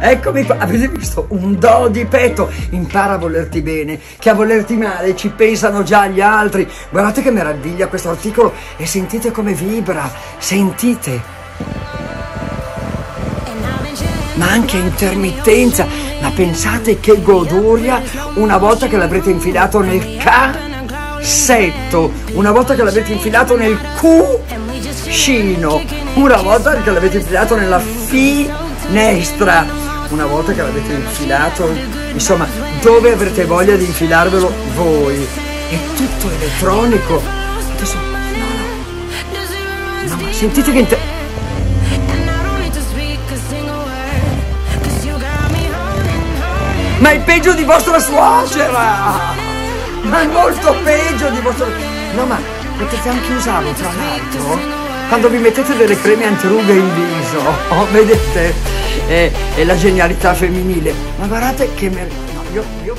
Eccomi qua, avete visto? Un do di petto. Impara a volerti bene, che a volerti male ci pensano già gli altri. Guardate che meraviglia questo articolo e sentite come vibra. Sentite. Ma anche intermittenza. Ma pensate che goduria una volta che l'avrete infilato nel cassetto, una volta che l'avete infilato nel cuscino, una volta che l'avete infilato nella finestra, una volta che l'avete infilato, insomma, dove avrete voglia di infilarvelo voi. È tutto elettronico. Adesso, no, no. No, ma sentite che inter- Ma è peggio di vostra suocera! Ma è molto peggio di vostra... No, ma potete anche usarlo, tra l'altro, quando vi mettete delle creme antirughe in viso. Oh, vedete? È, è la genialità femminile. Ma guardate che... mer- No, io, io